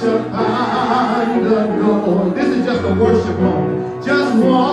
worship adore. This is just a worship moment. Just want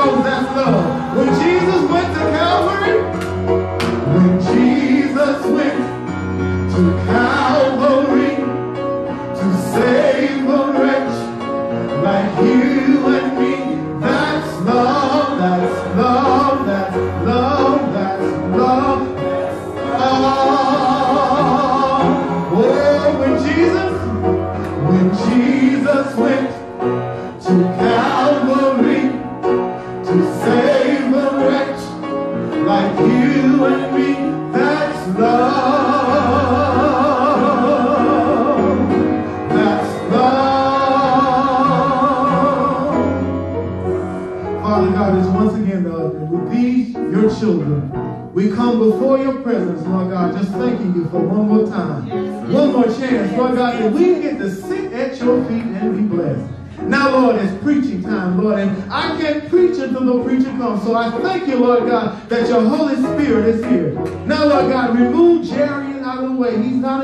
Knows that's love? When Jesus went to Calvary, when Jesus went to Calvary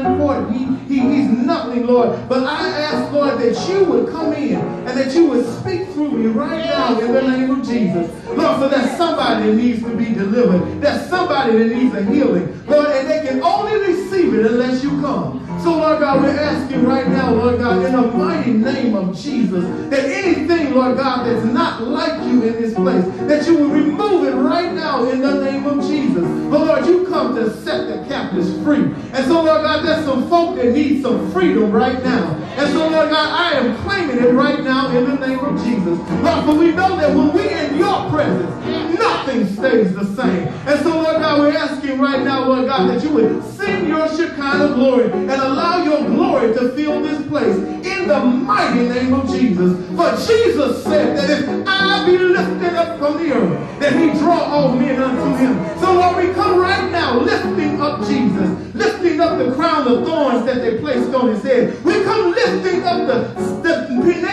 He, he, he's nothing, Lord. But I ask, Lord, that you would come in and that you would speak through me right now in the name of Jesus. Lord, so there's somebody that needs to be delivered. There's somebody that needs a healing. Lord, and they can only receive it unless you come. So, Lord God, we're asking right now, Lord God, in the mighty name of Jesus, that anything, Lord God, that's not like you in this place, that you will remove it right now in the name of Jesus. But, Lord, you come to set the captives free. And so, Lord God, there's some folk that need some freedom right now. And so, Lord God, I am claiming it right now in the name of Jesus. Lord, for we know that when we're in your presence, nothing stays the same. And so, Lord God, we're asking right now, Lord God, that you would send your Shekinah glory and allow your glory to fill this place in the mighty name of Jesus. For Jesus said that if I be lifted up from the earth, that he draw all men unto him. So, Lord, we come right now lifting up Jesus, lifting up the crown of thorns that they placed on his head. We come lifting up the, the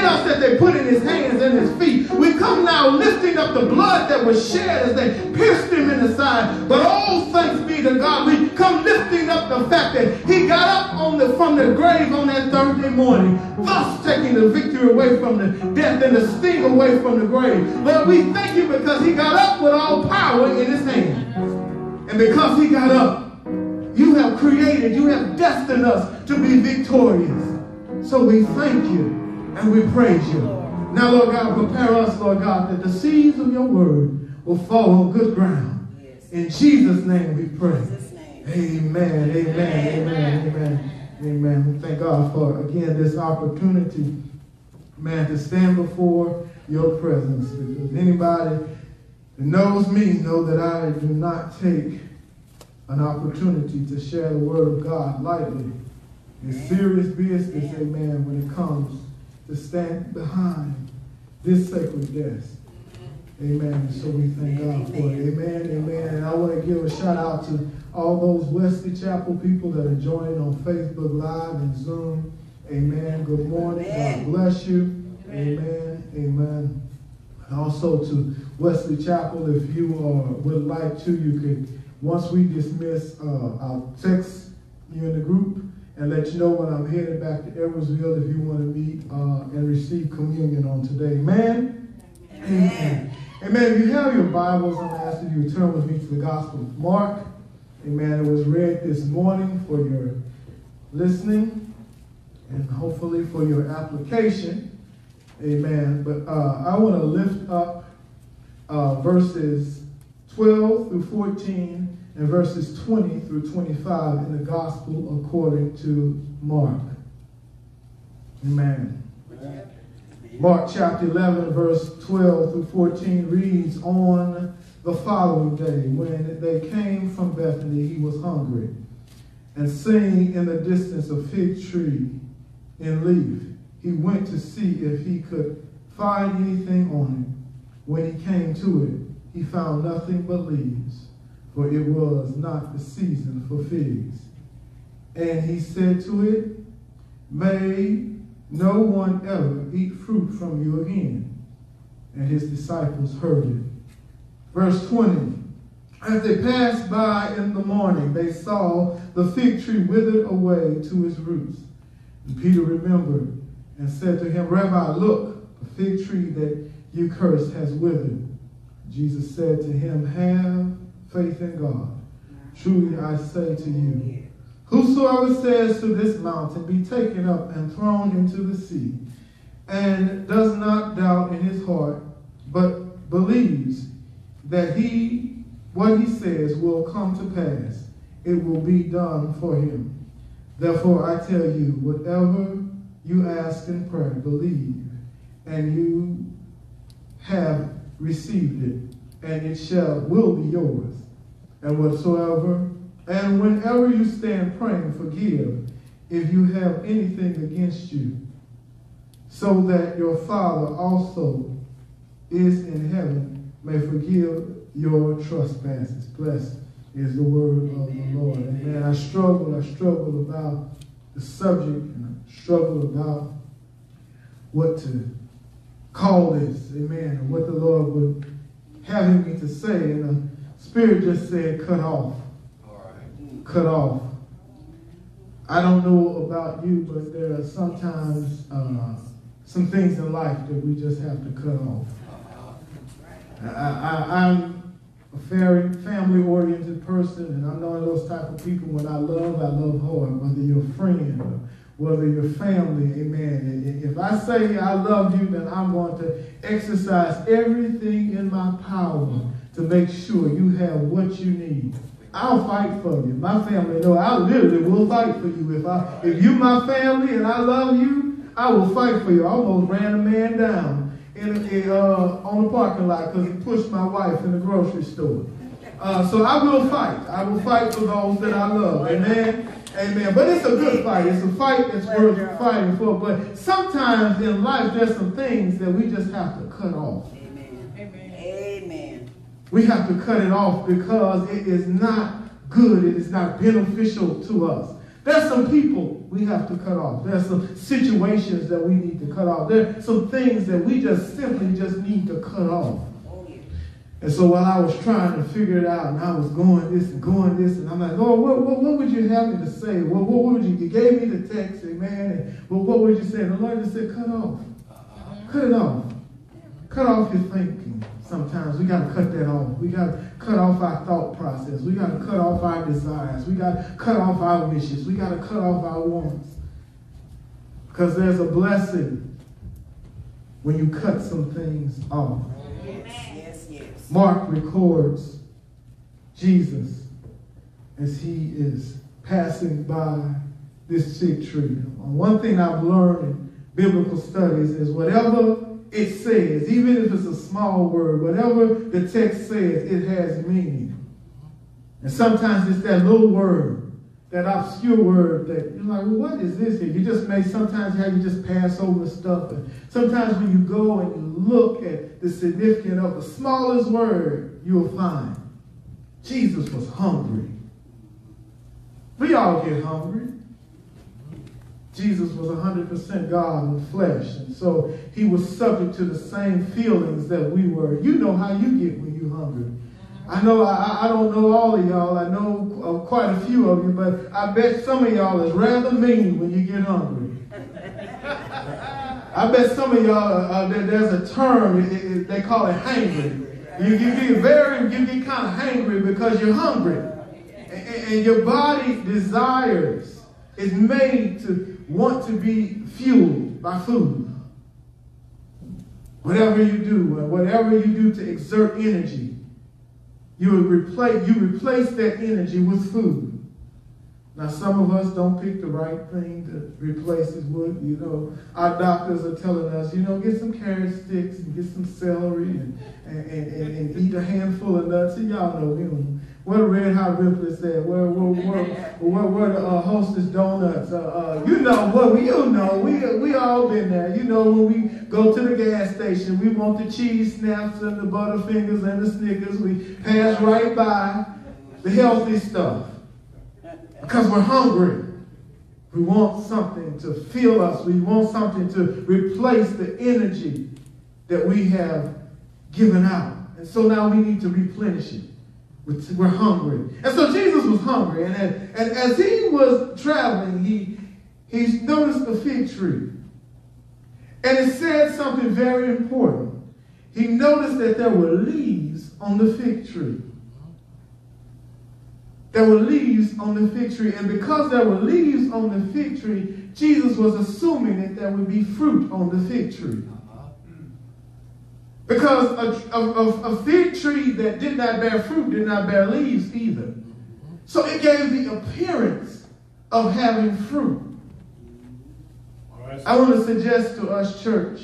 nails that they put in his hands and his feet. We come now lifting up the blood that was shed as they pierced him in the side. But all thanks be to God, we come lifting up the fact that he got up on the, from the grave on that Thursday morning, thus taking the victory away from the death and the sting away from the grave. Lord, we thank you because he got up with all power in his hand. And because he got up, you have created, you have destined us to be victorious. So we thank you and we praise you. Now, Lord God, prepare us, Lord God, that the seeds of your word will fall on good ground. In Jesus' name we pray. Amen, amen, amen, amen, amen. We thank God for, again, this opportunity, man, to stand before your presence. Anybody that knows me know that I do not take an opportunity to share the word of God lightly. It's serious business, amen, when it comes to stand behind this sacred desk. Amen. So we thank God for it. Amen. Amen. And I want to give a shout out to all those Wesley Chapel people that are joining on Facebook Live and Zoom. Amen. Good morning. God bless you. Amen. Amen. And also to Wesley Chapel, if you uh, would like to, you can once we dismiss, uh, I'll text you in the group and let you know when I'm headed back to Edwardsville if you want to meet uh, and receive communion on today. Amen? Amen. Amen. Amen. If you have your Bibles, I'm asking you to turn with me to the Gospel of Mark. Amen. It was read this morning for your listening and hopefully for your application. Amen. But uh, I want to lift up uh, verses 12 through 14 and verses 20 through 25 in the Gospel according to Mark. Amen. Mark chapter 11, verse 12 through 14 reads On the following day, when they came from Bethany, he was hungry. And seeing in the distance a fig tree in leaf, he went to see if he could find anything on it. When he came to it, he found nothing but leaves, for it was not the season for figs. And he said to it, May no one ever eat fruit from you again. And his disciples heard it. Verse 20. As they passed by in the morning, they saw the fig tree withered away to its roots. And Peter remembered and said to him, Rabbi, look, the fig tree that you cursed has withered. Jesus said to him, Have faith in God. Truly I say to you, Whosoever says to this mountain, Be taken up and thrown into the sea, and does not doubt in his heart, but believes that he, what he says, will come to pass, it will be done for him. Therefore I tell you, whatever you ask in prayer, believe, and you have received it, and it shall will be yours. And whatsoever and whenever you stand praying, forgive if you have anything against you, so that your Father also is in heaven may forgive your trespasses. Blessed is the word of the Lord. Amen. I struggle, I struggle about the subject, and I struggle about what to call this. Amen. And what the Lord would have me to say. And the Spirit just said, cut off cut off. I don't know about you, but there are sometimes uh, some things in life that we just have to cut off. I, am a very family-oriented person, and I'm one of those type of people. When I love, I love hard, whether you're a friend or whether you're family, amen. If I say I love you, then I'm going to exercise everything in my power to make sure you have what you need. I'll fight for you. My family know I literally will fight for you. If I if you my family and I love you, I will fight for you. I almost ran a man down in, a, uh, on the parking lot because he pushed my wife in the grocery store. Uh, so I will fight. I will fight for those that I love. Amen. Amen. But it's a good fight. It's a fight that's worth fighting for. But sometimes in life, there's some things that we just have to cut off. Amen. Amen. Amen. We have to cut it off because it is not good. It is not beneficial to us. There's some people we have to cut off. There's some situations that we need to cut off. There's some things that we just simply just need to cut off. And so while I was trying to figure it out, and I was going this and going this, and I'm like, Lord, what, what, what would you have me to say? What, what would you, you gave me the text, amen, and what would you say? And the Lord just said, cut off. Cut it off. Cut off your thinking sometimes. We got to cut that off. We got to cut off our thought process. We got to cut off our desires. We got to cut off our wishes. We got to cut off our wants. Because there's a blessing when you cut some things off. Mark records Jesus as he is passing by this fig tree. One thing I've learned in biblical studies is whatever it says, even if it's a small word, whatever the text says, it has meaning. And sometimes it's that little word, that obscure word that you're like, well, what is this here? You just may sometimes have you just pass over stuff. And sometimes when you go and you look at the significance of the smallest word, you'll find Jesus was hungry. We all get hungry. Jesus was 100% God in flesh. And so he was subject to the same feelings that we were. You know how you get when you're hungry. I know I, I don't know all of y'all. I know uh, quite a few of you, but I bet some of y'all is rather mean when you get hungry. I bet some of y'all, uh, uh there's a term, it, it, they call it hangry. You, you get very, you get kind of hangry because you're hungry. And, and your body desires, is made to want to be fueled by food. Whatever you do, whatever you do to exert energy, you replace, you replace that energy with food. Now, some of us don't pick the right thing to replace it with. You know, our doctors are telling us, you know, get some carrot sticks and get some celery and, and, and, and eat a handful of nuts. And y'all know, you know what Red Hot Ripley said, where, where, where, where, where the uh, hostess donuts. Uh, uh, you know what, we, you know, we, we all been there. You know, when we go to the gas station, we want the cheese snaps and the Butterfingers and the Snickers. We pass right by the healthy stuff because we're hungry. We want something to fill us. We want something to replace the energy that we have given out. And so now we need to replenish it. We're hungry. And so Jesus was hungry. And, and as he was traveling, he, he noticed the fig tree. And it said something very important. He noticed that there were leaves on the fig tree. There were leaves on the fig tree. And because there were leaves on the fig tree, Jesus was assuming that there would be fruit on the fig tree. Because a, a, a, fig tree that did not bear fruit did not bear leaves either. So it gave the appearance of having fruit. I want to suggest to us, church,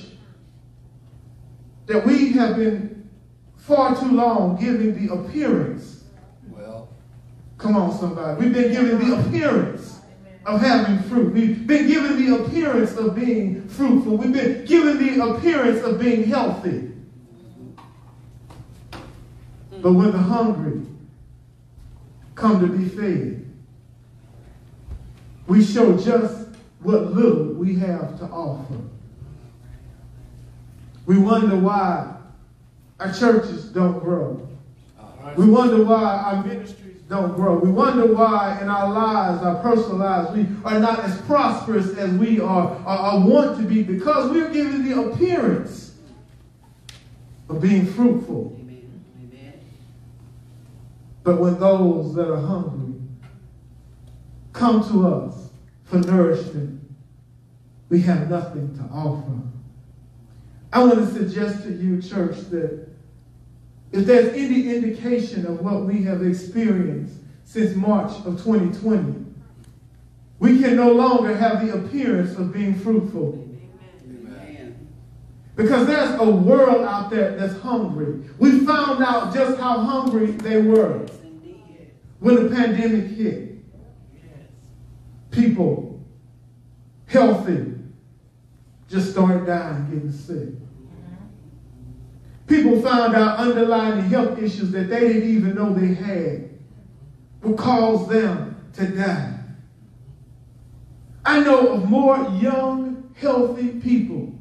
that we have been far too long giving the appearance. Well, come on, somebody. We've been given the appearance of having fruit. We've been given the appearance of being fruitful. We've been given the appearance of being healthy. But when the hungry come to be fed, we show just what little we have to offer. We wonder why our churches don't grow. We wonder why our ministries don't grow. We wonder why in our lives, our personal lives, we are not as prosperous as we are or, want to be because we're given the appearance of being fruitful. But when those that are hungry come to us for nourishment, we have nothing to offer. I want to suggest to you, church, that if there's any indication of what we have experienced since March of 2020, we can no longer have the appearance of being fruitful. Because there's a world out there that's hungry. We found out just how hungry they were when the pandemic hit. People, healthy, just started dying, getting sick. People found out underlying health issues that they didn't even know they had would cause them to die. I know of more young, healthy people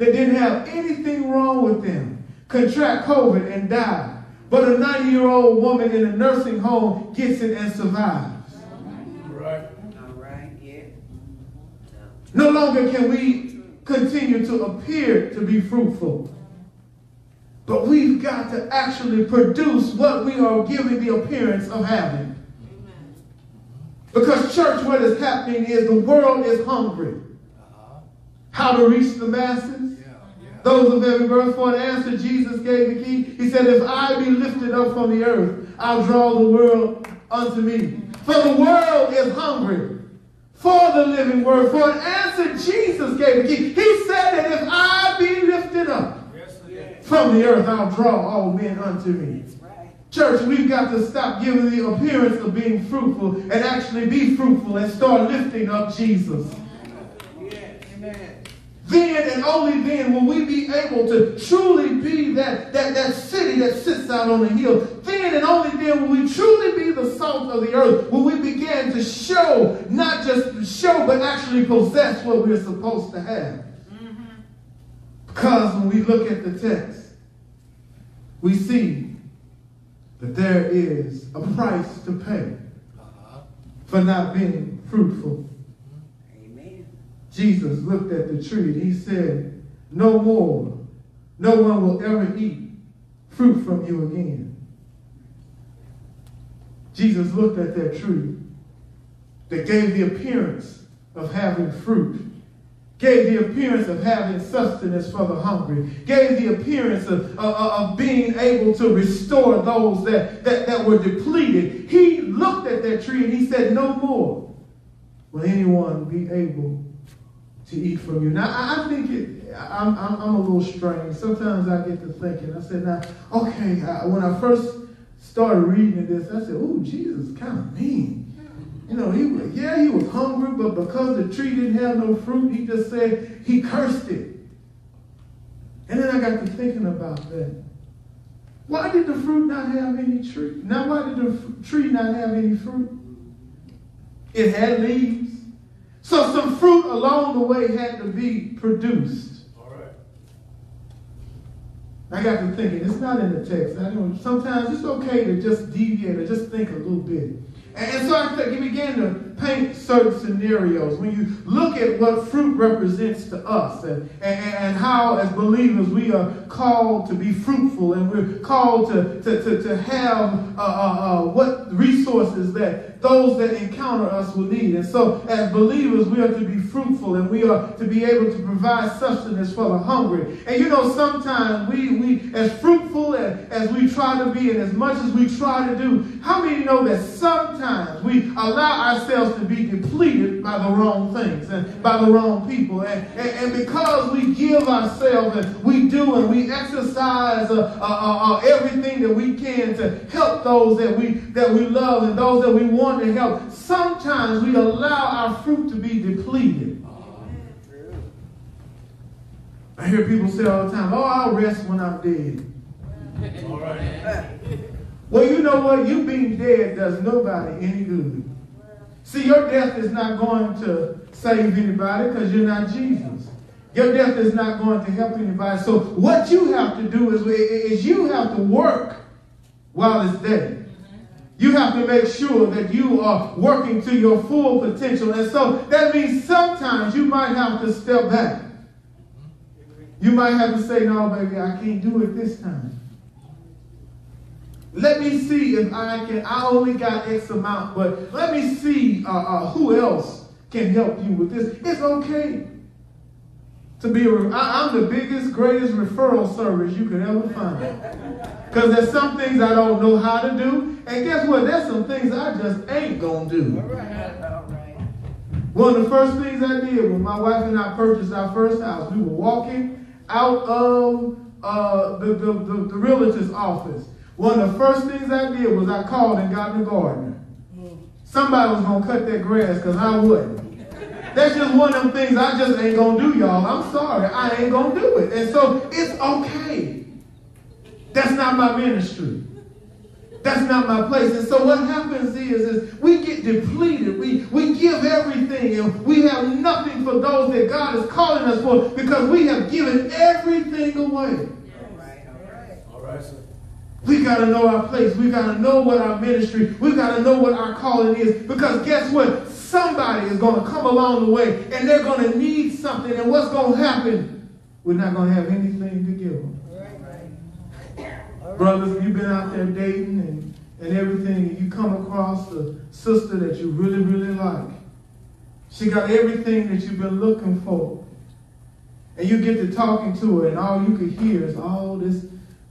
that didn't have anything wrong with them contract COVID and die. But a 90 year old woman in a nursing home gets it and survives. Right. All right, yeah. No longer can we continue to appear to be fruitful. But we've got to actually produce what we are giving the appearance of having. Because, church, what is happening is the world is hungry. Uh-huh. How to reach the masses? Those of every birth for an answer, Jesus gave the key. He said, If I be lifted up from the earth, I'll draw the world unto me. For the world is hungry for the living word. For an answer, Jesus gave the key. He said that if I be lifted up from the earth, I'll draw all men unto me. Church, we've got to stop giving the appearance of being fruitful and actually be fruitful and start lifting up Jesus. Then and only then will we be able to truly be that, that, that city that sits out on the hill. Then and only then will we truly be the salt of the earth. Will we begin to show, not just show, but actually possess what we're supposed to have. Mm-hmm. Because when we look at the text, we see that there is a price to pay for not being fruitful. Jesus looked at the tree and he said, No more. No one will ever eat fruit from you again. Jesus looked at that tree that gave the appearance of having fruit, gave the appearance of having sustenance for the hungry, gave the appearance of, of, of being able to restore those that, that, that were depleted. He looked at that tree and he said, No more will anyone be able to eat from you. Now, I, I think it, I'm, I'm, I'm, a little strange. Sometimes I get to thinking, I said, now, okay, I, when I first started reading this, I said, oh, Jesus kind of mean. You know, he was, yeah, he was hungry, but because the tree didn't have no fruit, he just said he cursed it. And then I got to thinking about that. Why did the fruit not have any tree? Now, why did the tree not have any fruit? It had leaves. So some fruit along the way had to be produced. All right. I got to thinking, it's not in the text. I know sometimes it's okay to just deviate or just think a little bit. And so I began to paint certain scenarios. When you look at what fruit represents to us and, and, and how, as believers, we are called to be fruitful and we're called to, to, to, to have uh, uh, uh, what resources that those that encounter us will need. And so, as believers, we are to be fruitful and we are to be able to provide sustenance for the hungry. And you know, sometimes we, we as fruitful as, as we try to be and as much as we try to do, how many know that sometimes we allow ourselves to be depleted by the wrong things and by the wrong people? And, and, and because we give ourselves and we do and we exercise uh, uh, uh, uh everything that we can to help those that we, that we love and those that we want want to help. Sometimes we allow our fruit to be depleted. I hear people say all the time, oh, I'll rest when I'm dead. All right. Well, you know what? You being dead does nobody any good. See, your death is not going to save anybody because you're not Jesus. Your death is not going to help anybody. So what you have to do is, is you have to work while it's day. You have to make sure that you are working to your full potential. And so that means sometimes you might have to step back. You might have to say, no, baby, I can't do it this time. Let me see if I can. I only got X amount, but let me see uh, uh, who else can help you with this. It's okay to be a, I, I'm the biggest, greatest referral service you could ever find. Because there's some things I don't know how to do. And guess what? There's some things I just ain't going to do. One of the first things I did when my wife and I purchased our first house, we were walking out of uh, the, the, the, the realtor's office. One of the first things I did was I called and got the gardener. Somebody was going to cut that grass because I wouldn't. That's just one of them things I just ain't going to do, y'all. I'm sorry. I ain't going to do it. And so it's okay. That's not my ministry. That's not my place. And so what happens is, is we get depleted. We, we give everything and we have nothing for those that God is calling us for because we have given everything away. We got to know our place. We got to know what our ministry, we got to know what our calling is. Because guess what? Somebody is going to come along the way and they're going to need something. And what's going to happen? We're not going to have anything to give them. Brothers, you've been out there dating and, and everything, and you come across a sister that you really, really like. She got everything that you've been looking for. And you get to talking to her, and all you can hear is all this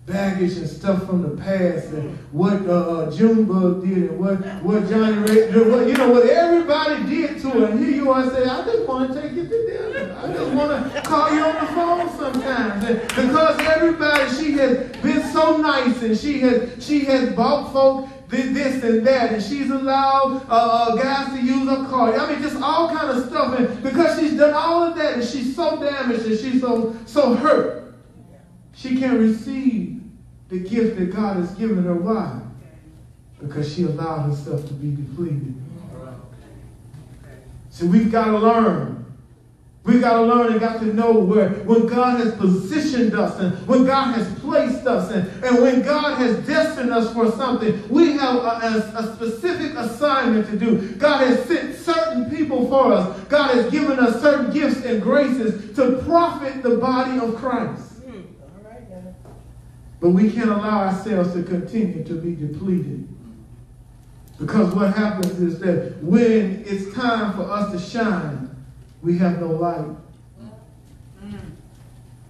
baggage and stuff from the past and what uh, uh, Junebug did and what, what Johnny Ray, what, you know, what everybody did to her. And here you are saying, I just want to take you to dinner. I just want to call you on the phone sometimes. And because everybody, she has been so nice and she has, she has bought folk this and that, and she's allowed uh, uh, guys to use her car. I mean, just all kind of stuff. And because she's done all of that, and she's so damaged, and she's so so hurt, she can't receive the gift that God has given her. Why? Because she allowed herself to be depleted. So we've got to learn We've got to learn and got to know where when God has positioned us and when God has placed us and, and when God has destined us for something, we have a, a, a specific assignment to do. God has sent certain people for us. God has given us certain gifts and graces to profit the body of Christ. But we can't allow ourselves to continue to be depleted. Because what happens is that when it's time for us to shine, we have no light.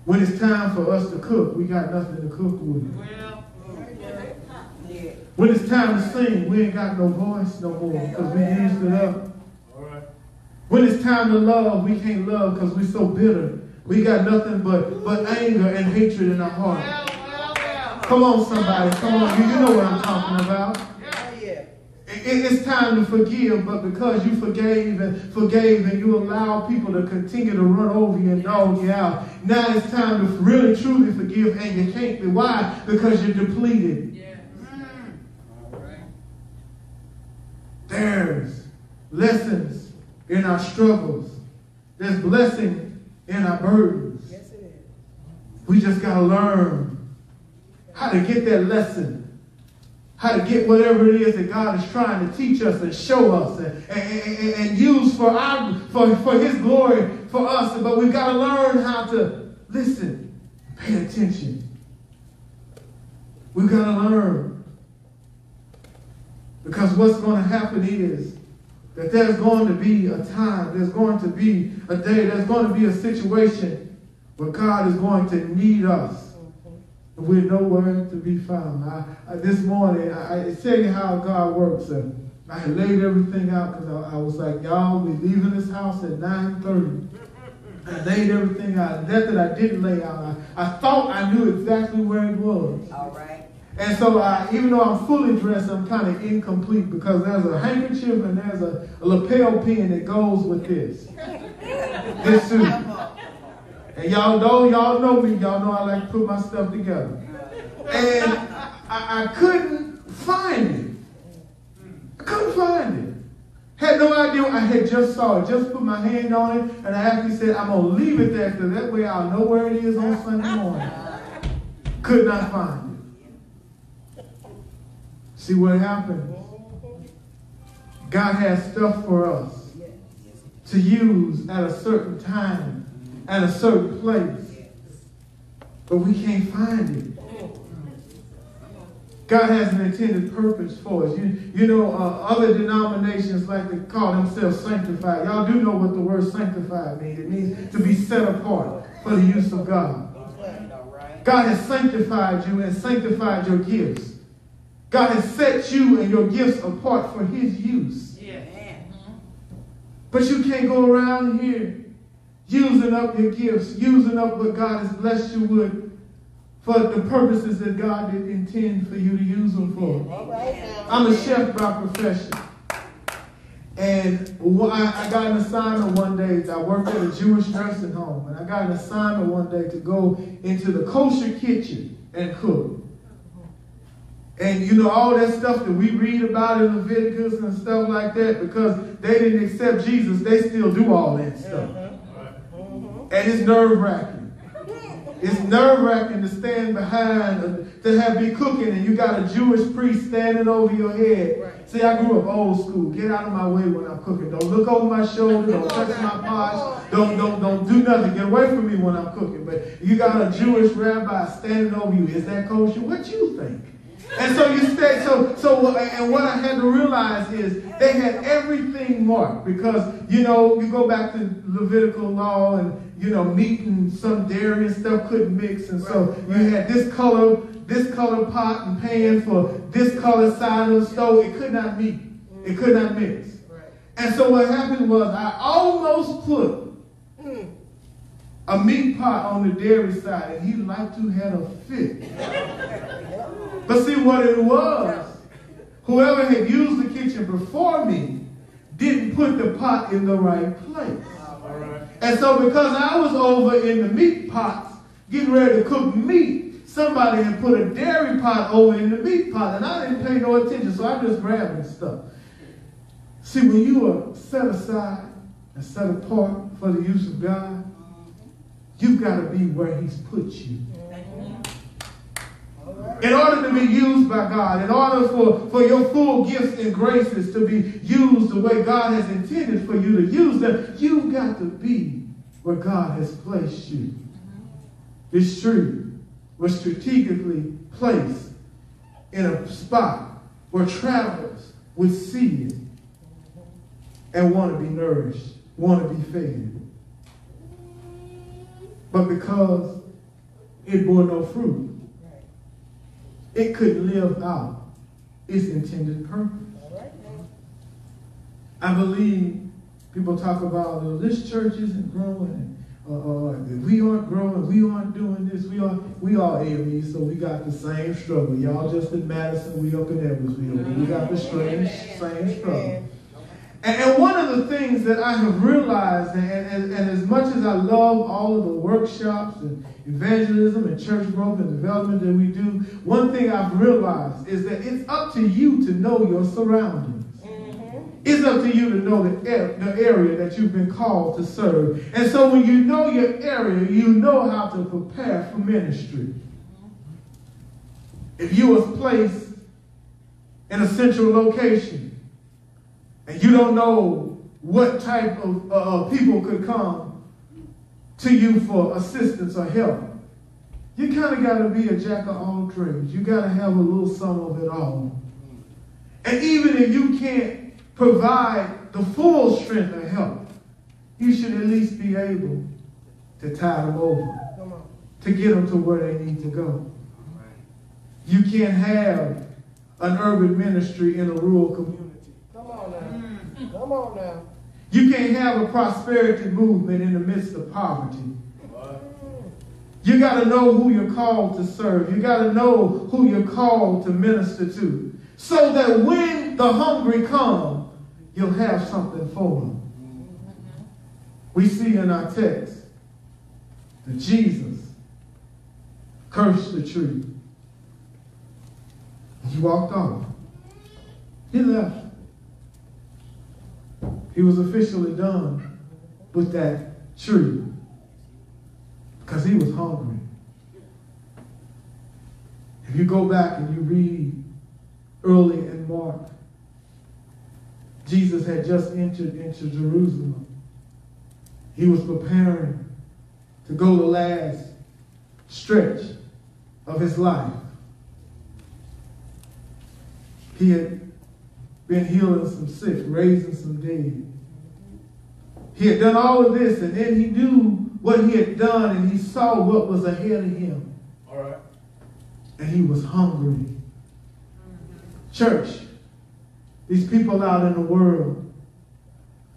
When it's time for us to cook, we got nothing to cook with. When it's time to sing, we ain't got no voice no more because we used it up. When it's time to love, we can't love because we're so bitter. We got nothing but, but anger and hatred in our heart. Come on, somebody. Come on. You, you know what I'm talking about. It's time to forgive, but because you forgave and forgave and you allow people to continue to run over you and dog you out, now it's time to really truly forgive and you can't be. Why? Because you're depleted. Yeah. Mm. There's lessons in our struggles. There's blessing in our burdens. Yes, it is. We just got to learn how to get that lesson, how to get whatever it is that God is trying to teach us and show us and, and, and, and use for, our, for, for His glory for us. But we've got to learn how to listen, pay attention. We've got to learn. Because what's going to happen is that there's going to be a time, there's going to be a day, there's going to be a situation where God is going to need us we're nowhere to be found. I, I, this morning, I, I tell you how God works. And I laid everything out because I, I, was like, y'all, we leaving this house at 9.30. I laid everything out. That that I didn't lay out, I, I thought I knew exactly where it was. All right. And so I, even though I'm fully dressed, I'm kind of incomplete because there's a handkerchief and there's a, a lapel pin that goes with this. this suit. And y'all know, y'all know me. Y'all know I like to put my stuff together. And I, I couldn't find it. I couldn't find it. Had no idea. I had just saw it. Just put my hand on it, and I actually said, "I'm gonna leave it there, because that way I'll know where it is on Sunday morning." Could not find it. See what happened? God has stuff for us to use at a certain time at a certain place, but we can't find it. God has an intended purpose for us. You, you know, uh, other denominations like to call themselves sanctified. Y'all do know what the word sanctified means. It means to be set apart for the use of God. God has sanctified you and sanctified your gifts. God has set you and your gifts apart for his use. But you can't go around here using up your gifts, using up what God has blessed you with for the purposes that God did intend for you to use them for. I'm a chef by profession. And I got an assignment one day. I worked at a Jewish nursing home, and I got an assignment one day to go into the kosher kitchen and cook. And you know, all that stuff that we read about in Leviticus and stuff like that, because they didn't accept Jesus, they still do all that stuff. And it's nerve wracking. It's nerve wracking to stand behind, uh, to have be cooking, and you got a Jewish priest standing over your head. Right. See, I grew up old school. Get out of my way when I'm cooking. Don't look over my shoulder. Don't touch my pots. Don't, don't, don't do nothing. Get away from me when I'm cooking. But you got a Jewish rabbi standing over you. Is that kosher? What you think? And so you stay, so, so, uh, and what I had to realize is they had everything marked because, you know, you go back to Levitical law and, you know, meat and some dairy and stuff couldn't mix. And so you had this color, this color pot and pan for this color side of the stove. It could not meet. It could not mix. And so what happened was I almost put hmm. a meat pot on the dairy side, and he liked to have a fit. but see what it was, whoever had used the kitchen before me didn't put the pot in the right place. And so because I was over in the meat pots, getting ready to cook meat, somebody had put a dairy pot over in the meat pot, and I didn't pay no attention, so I just grabbed the stuff. See, when you are set aside and set apart for the use of God, you've got to be where He's put you. In order to be used by God, in order for, for your full gifts and graces to be used the way God has intended for you to use them, you've got to be where God has placed you. This tree was strategically placed in a spot where travelers would see it and want to be nourished, want to be fed. But because it bore no fruit, it could live out its intended purpose. I believe people talk about oh, this church isn't growing. Uh, uh, we aren't growing. We aren't doing this. We are we are AME, so we got the same struggle. Y'all just in Madison, we up in Edwardsville. We got the same, same struggle. And, and, one of the things that I have realized, and, and, and, as much as I love all of the workshops and evangelism and church growth and development that we do, one thing I've realized is that it's up to you to know your surroundings. Mm-hmm. It's up to you to know the, the area that you've been called to serve. And so when you know your area, you know how to prepare for ministry. If you was placed in a central location, and you don't know what type of uh, people could come to you for assistance or help. You kind of got to be a jack of all trades. You got to have a little some of it all. And even if you can't provide the full strength of help, you should at least be able to tie them over, to get them to where they need to go. You can't have an urban ministry in a rural community. Come on now. Come on now. You can't have a prosperity movement in the midst of poverty. You got to know who you're called to serve. You got to know who you're called to minister to. So that when the hungry come, you'll have something for them. We see in our text that Jesus cursed the tree. He walked off. He left. He was officially done with that tree because he was hungry. If you go back and you read early in Mark, Jesus had just entered into Jerusalem. He was preparing to go the last stretch of his life. He had been healing some sick, raising some dead. He had done all of this, and then he knew what he had done, and he saw what was ahead of him. All right. And he was hungry. Church, these people out in the world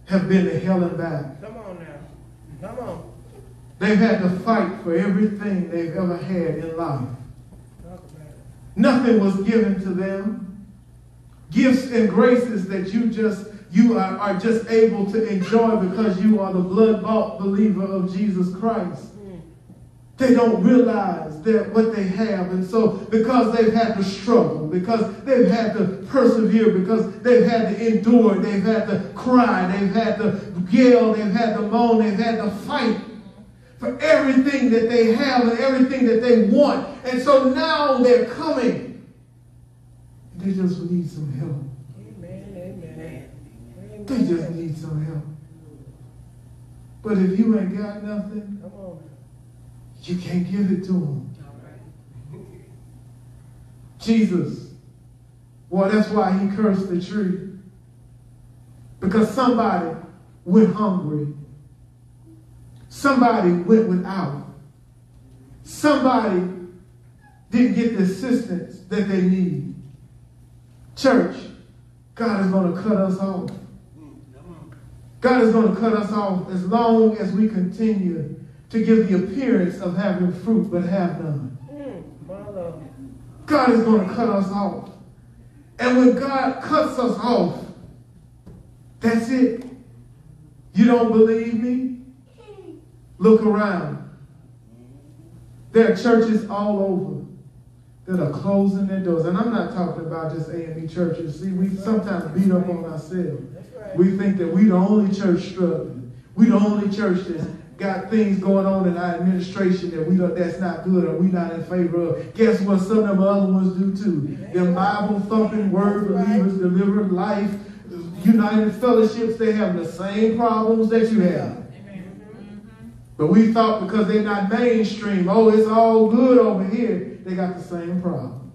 have been to hell and back. Come on now. Come on. They've had to fight for everything they've ever had in life. Nothing was given to them. Gifts and graces that you just you are, are just able to enjoy because you are the blood-bought believer of Jesus Christ. They don't realize that what they have. And so because they've had to struggle, because they've had to persevere, because they've had to endure, they've had to cry, they've had to yell, they've had to moan, they've had to fight for everything that they have and everything that they want. And so now they're coming. They just need some help. Amen, amen. They just need some help. But if you ain't got nothing, you can't give it to them. Jesus, well, that's why he cursed the tree. Because somebody went hungry. Somebody went without. Somebody didn't get the assistance that they need. Church, God is going to cut us off. God is going to cut us off as long as we continue to give the appearance of having fruit but have none. God is going to cut us off. And when God cuts us off, that's it. You don't believe me? Look around. There are churches all over that are closing their doors. And I'm not talking about just AME churches. See, we sometimes beat up on ourselves. We think that we the only church struggling. we the only church that's got things going on in our administration that we don't, that's not good or we not in favor of. Guess what? Some of the other ones do too. Them Bible thumping, word believers, delivered life, united fellowships, they have the same problems that you have. But we thought because they're not mainstream, oh, it's all good over here, they got the same problems.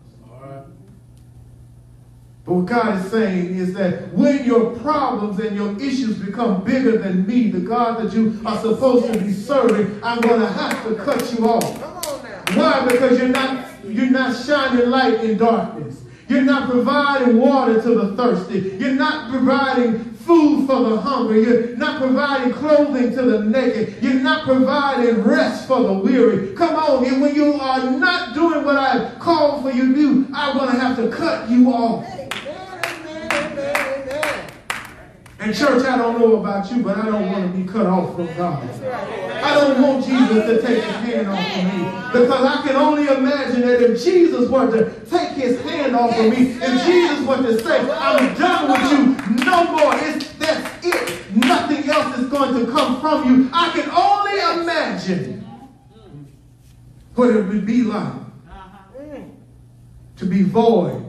But what God is saying is that when your problems and your issues become bigger than me, the God that you are supposed to be serving, I'm going to have to cut you off. Why? Because you're not you're not shining light in darkness. You're not providing water to the thirsty. You're not providing food for the hungry. You're not providing clothing to the naked. You're not providing rest for the weary. Come on, and when you are not doing what I've called for you to do, I'm going to have to cut you off. And church, I don't know about you, but I don't want to be cut off from God. I don't want Jesus to take his hand off of me. Because I can only imagine that if Jesus were to take his hand off of me, if Jesus were to say, I'm done with you, no more, it's, that's it. Nothing else is going to come from you. I can only imagine what it would be like to be void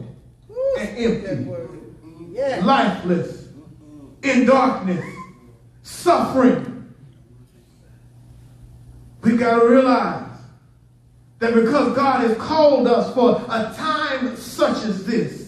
and empty, lifeless in darkness, suffering. We got to realize that because God has called us for a time such as this,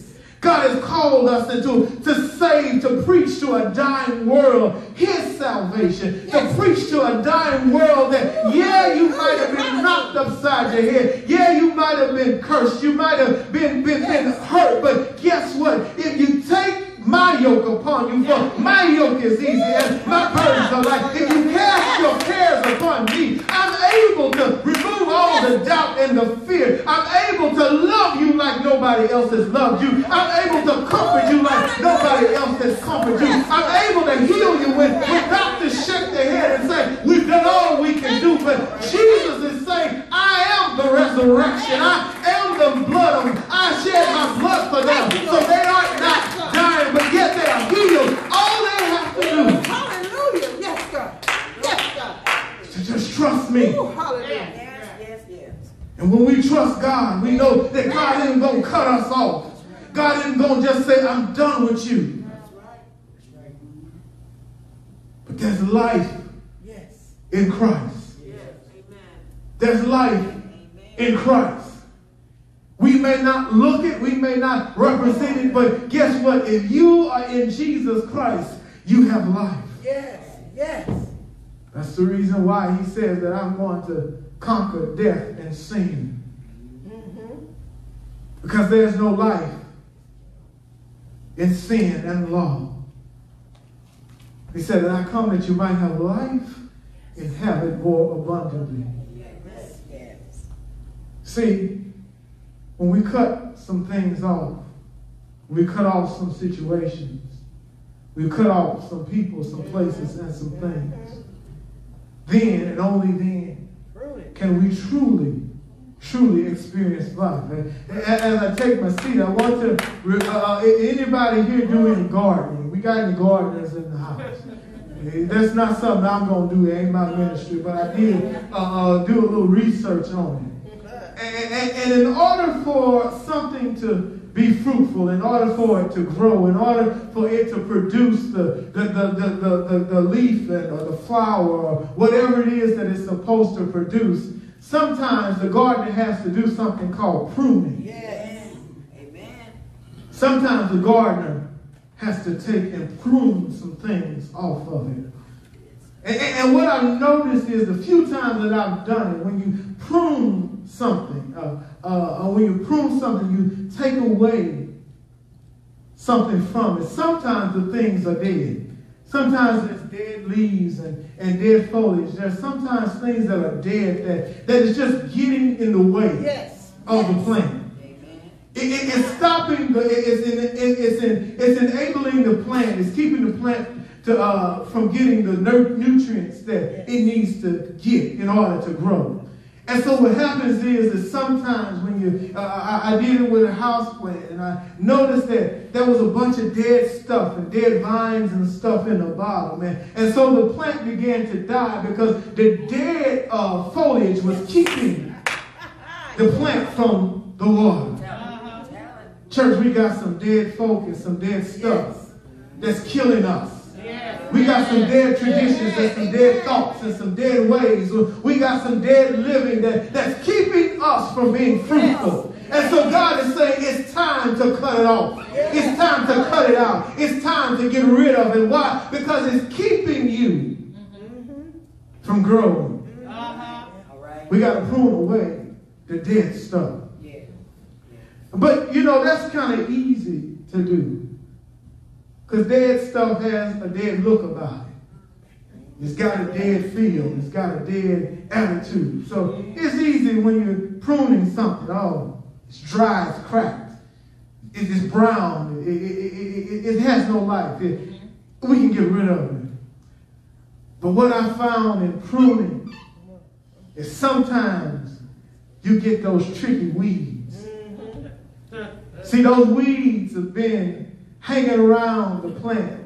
God has called us into to save, to preach to a dying world his salvation, yes. to preach to a dying world that, yeah, you might have been knocked upside your head. Yeah, you might have been cursed. You might have been, been, been hurt. But guess what? If you take my yoke upon you, for my yoke is easy and my burdens are light. If you cast your cares upon me, I'm able to remove all the doubt and the fear. I'm able to love you like nobody else has loved you. I'm able to comfort you like nobody else has comforted you. I'm able to heal you when, when doctors shake their head and say, we've done all we can do. But Jesus is saying, I am the resurrection. I am the blood of, I shed my blood for them. So they are not dying, but yet they are healed. All they have to do. Hallelujah. Yes, God. Yes, God. To just trust me. Ooh, hallelujah. Yes, yes, yes. And when we trust God, we know that God isn't going to cut us off. God isn't going to just say, I'm done with you. But there's life yes. in Christ. Yes. There's life in Christ. We may not look it, we may not represent it, but guess what? If you are in Jesus Christ, you have life. Yes, yes. That's the reason why he says that I'm going to conquer death and sin. Mm-hmm. Because there's no life in sin and law. He said that I come that you might have life and have it more abundantly. Yes, yes. See, when we cut some things off, we cut off some situations, we cut off some people, some places, and some things, then and only then can we truly, truly experience life. As I take my seat, I want to, uh, uh anybody here do any gardening? We got any gardeners in the house? That's not something I'm going to do. It ain't my ministry, but I did uh, uh, do a little research on it. And, and, and in order for something to be fruitful, in order for it to grow, in order for it to produce the, the, the, the, the, the leaf and, or the flower or whatever it is that it's supposed to produce, sometimes the gardener has to do something called pruning. Yes. Amen. Sometimes the gardener has to take and prune some things off of it. And, and, what I've noticed is the few times that I've done it, when you prune something, uh, uh, when you prune something, you take away something from it. Sometimes the things are dead. Sometimes it's dead leaves and, and dead foliage. There's sometimes things that are dead that, that is just getting in the way yes. of yes. the plant. It, it, it's stopping the, it's, in, it, it's, in, it's enabling the plant, it's keeping the plant to, uh, from getting the nutrients that it needs to get in order to grow. And so what happens is that sometimes when you, uh, I, I, did it with a house plant, and I noticed that there was a bunch of dead stuff and dead vines and stuff in the bottom, and, and so the plant began to die because the dead uh, foliage was keeping the plant from the water. Church, we got some dead folk and some dead stuff that's killing us. We got some dead traditions and some dead thoughts and some dead ways. We got some dead living that, that's keeping us from being fruitful. And so God is saying it's time to cut it off. It's time to cut it out. It's time to get rid of it. Why? Because it's keeping you from growing. Uh-huh. We got to prune away the dead stuff. But, you know, that's kind of easy to do. Because dead stuff has a dead look about it. It's got a dead feel. It's got a dead attitude. So it's easy when you're pruning something. Oh, it's dry, it's cracked, it's brown, it, it, it, it, has no life. we can get rid of it. But what I found in pruning is sometimes you get those tricky weeds. Mm-hmm. See, those weeds have been hanging around the plant,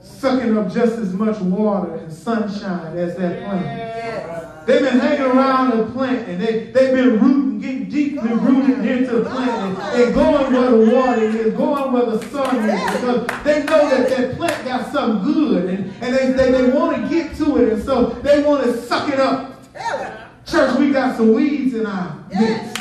sucking up just as much water and sunshine as that plant. They've been hanging around the plant and they, they've been rooting, getting deeply rooted into the plant and, and going where the water is, going where the sun is because they know that that plant got something good and, and they, they, they want to get to it and so they want to suck it up. Church, we got some weeds in our midst.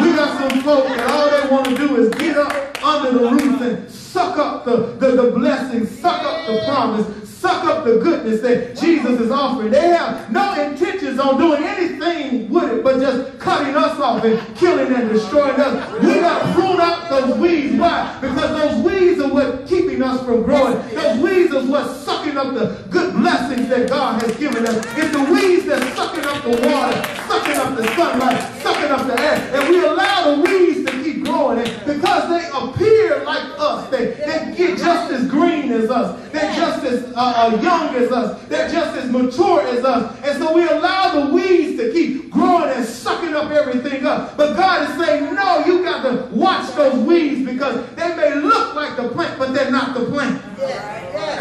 We got some folk that all they want to do is get up under the roots and suck up the, the, the blessing, suck up the promise, suck up the goodness that Jesus is offering. They have no intentions on doing anything with it but just cutting us off and killing and destroying us. We got to prune out those weeds. Why? Because those weeds are what keeping us from growing. Those weeds are what's sucking up the good blessings that God has given us. It's the weeds that's sucking up the water, sucking up the sunlight, sucking up the air. And we allow the weeds to keep growing. And because they appear like us, they, they get just as green as us. They're just as uh, uh, young as us. They're just as mature as us. And so we allow the weeds to keep growing and sucking up everything up. But God is saying, no, you got to watch those weeds because they may look like the plant, but they're not the plant.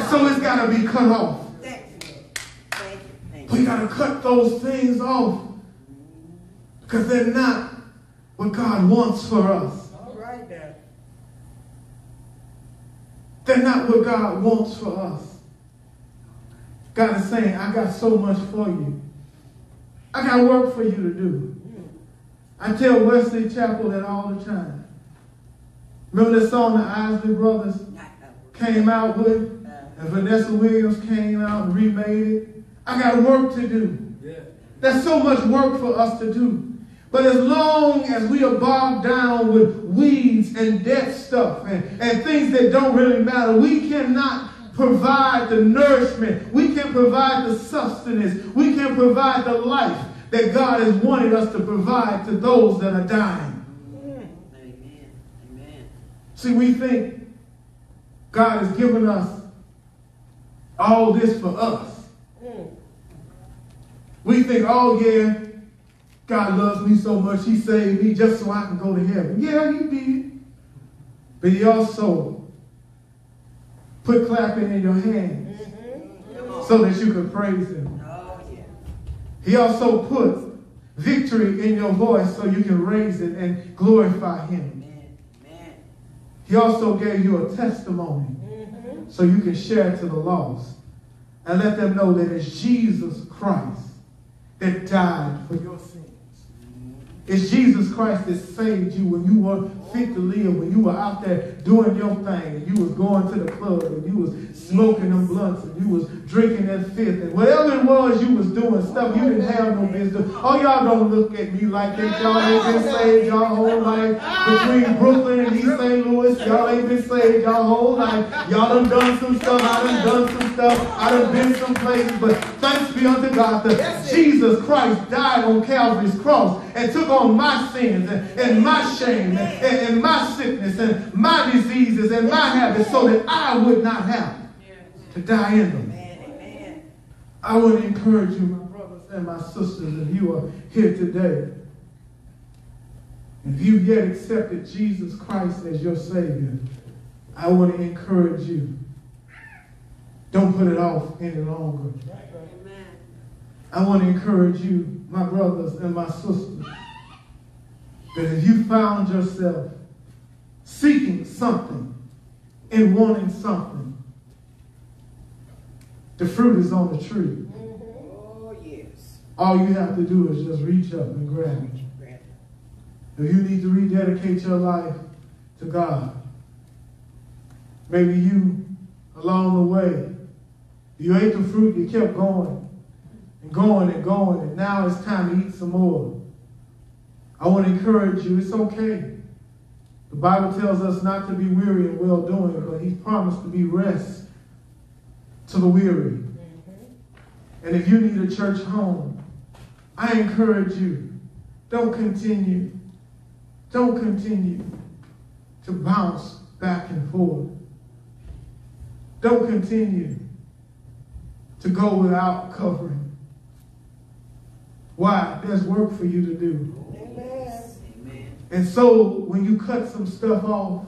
So it's got to be cut off. We got to cut those things off because they're not what God wants for us. All right then. They're not what God wants for us. God is saying, I got so much for you. I got work for you to do. I tell Wesley Chapel that all the time. Remember the song the Isley Brothers came out with? And Vanessa Williams came out and remade it. I got work to do. There's so much work for us to do. But as long as we are bogged down with weeds and dead stuff and, and things that don't really matter, we cannot provide the nourishment. We can provide the sustenance. We can provide the life that God has wanted us to provide to those that are dying. Amen. Amen. See, we think God has given us all this for us. We think, oh yeah, God loves me so much, he saved me just so I can go to heaven. Yeah, he did. But he also put clapping in your hands mm-hmm. so that you could praise him. Oh, yeah. He also put victory in your voice so you can raise it and glorify him. He also gave you a testimony mm-hmm. so you can share to the lost and let them know that it's Jesus Christ that died for sins. It's Jesus Christ that saved you when you were fit to live, when you were out there doing your thing, and you was going to the club, and you was smoking them blunts, and you was drinking that fifth, and whatever it was you was doing, stuff you didn't have no business. Oh, y'all don't look at me like that. Y'all ain't been saved y'all whole life. Between Brooklyn and East St. Louis, y'all ain't been saved y'all whole life. Y'all done done some stuff. I done done some stuff. I done been some places. But thanks be unto God that Jesus Christ died on Calvary's cross and took on my sins and, and my shame and, and, and my sickness and my diseases and my habits so that I would not have to die in them. I want to encourage you, my brothers and my sisters, if you are here today, if you've yet accepted Jesus Christ as your Savior, I want to encourage you. Don't put it off any longer. Amen. I want to encourage you, my brothers and my sisters, that if you found yourself seeking something and wanting something, the fruit is on the tree. Mm-hmm. Oh, yes. All you have to do is just reach up and grab it. Grab it. If you need to rededicate your life to God, maybe you, along the way, you ate the fruit, you kept going and going and going, and now it's time to eat some more. I want to encourage you, it's okay. The Bible tells us not to be weary in well doing, but He's promised to be rest to the weary. Mm-hmm. And if you need a church home, I encourage you, don't continue don't continue to bounce back and forth. Don't continue to go without covering. Why? There's work for you to do. Amen. And so when you cut some stuff off,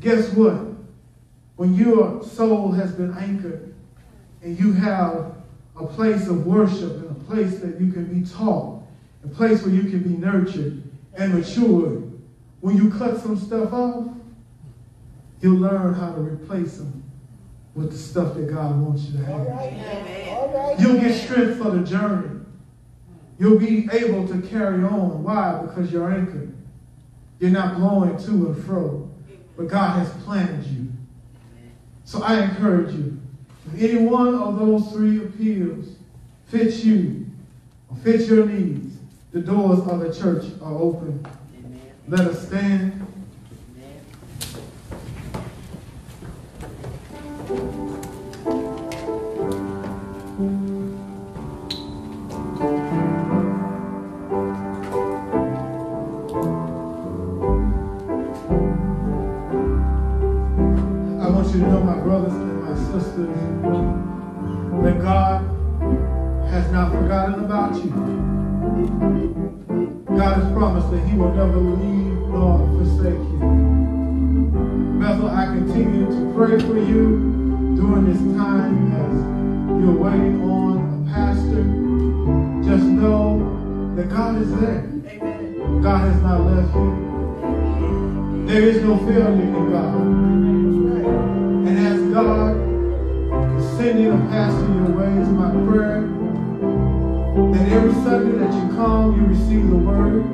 guess what? When your soul has been anchored and you have a place of worship and a place that you can be taught, a place where you can be nurtured and matured, when you cut some stuff off, you'll learn how to replace them with the stuff that God wants you to have. All right now. You'll get strength for the journey. You'll be able to carry on. Why? Because you're anchored. You're not blowing to and fro. But God has planted you. So I encourage you. If any one of those three appeals fits you or fits your needs, the doors of the church are open. Amen. Let us stand. That God is there. Amen. God has not left you. There is no failure in God. And as God is sending a pastor your way, it's my prayer that every Sunday that you come, you receive the word.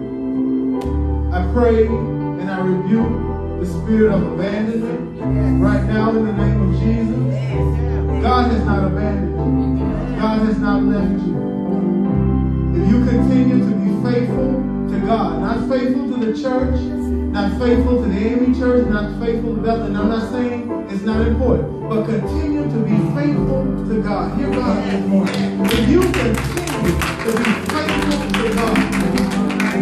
I pray and I rebuke the spirit of abandonment right now in the name of Jesus. God has not abandoned you. God has not left you. You continue to be faithful to God, not faithful to the church, not faithful to the enemy church, not faithful to Bethel, and I'm not saying it's not important, but continue to be faithful to God. Hear God this morning. If you continue to be faithful to God,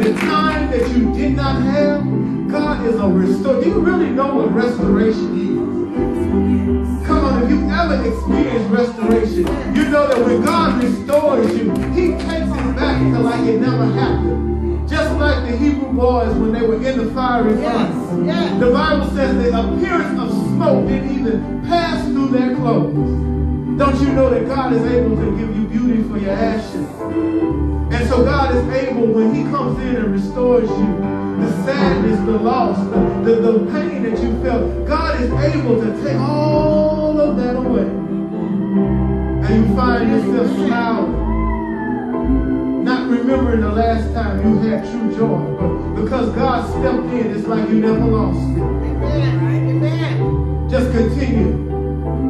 the time that you did not have, God is a restorer. Do you really know what restoration is? Come on, if you ever experienced restoration, you know that when God restores you, He takes back to like it never happened. Just like the Hebrew boys when they were in the fiery furnace. yes. The Bible says the appearance of smoke didn't even pass through their clothes. Don't you know that God is able to give you beauty for your ashes? And so God is able, when He comes in and restores you, the sadness, the loss, the, the, the pain that you felt, God is able to take all of that away. And you find yourself smiling. Remembering the last time you had true joy, but because God stepped in, it's like you never lost it. Amen. Amen. Just continue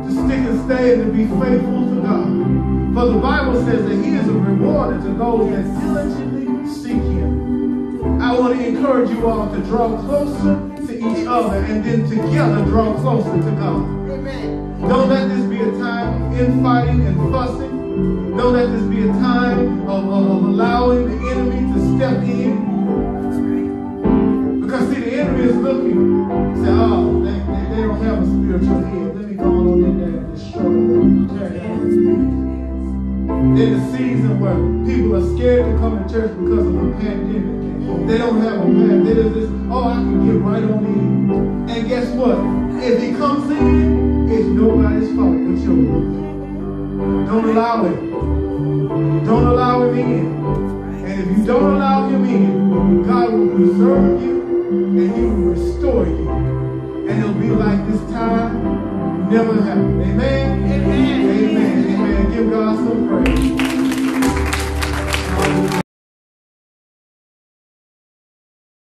to stick and stay and to be faithful to God. For the Bible says that He is a rewarder to those that diligently seek Him. I want to encourage you all to draw closer to each other and then together draw closer to God. Amen. Don't let this be a time of infighting and fussing. Don't let this be a time of, of, of allowing the enemy to step in. Because see, the enemy is looking. Say, oh, they, they, they don't have a spiritual head. Let me go on in there and destroy them. Tear down. in the season where people are scared to come to church because of the pandemic. They don't have a plan. They just, this, oh, I can get right on in. And guess what? If he comes in, it's nobody's fault but yours. Don't allow it. Don't allow him in. And if you don't allow him in, God will preserve you and he will restore you. And it'll be like this time never happened. Amen? Amen. Amen. Amen. Give God some praise.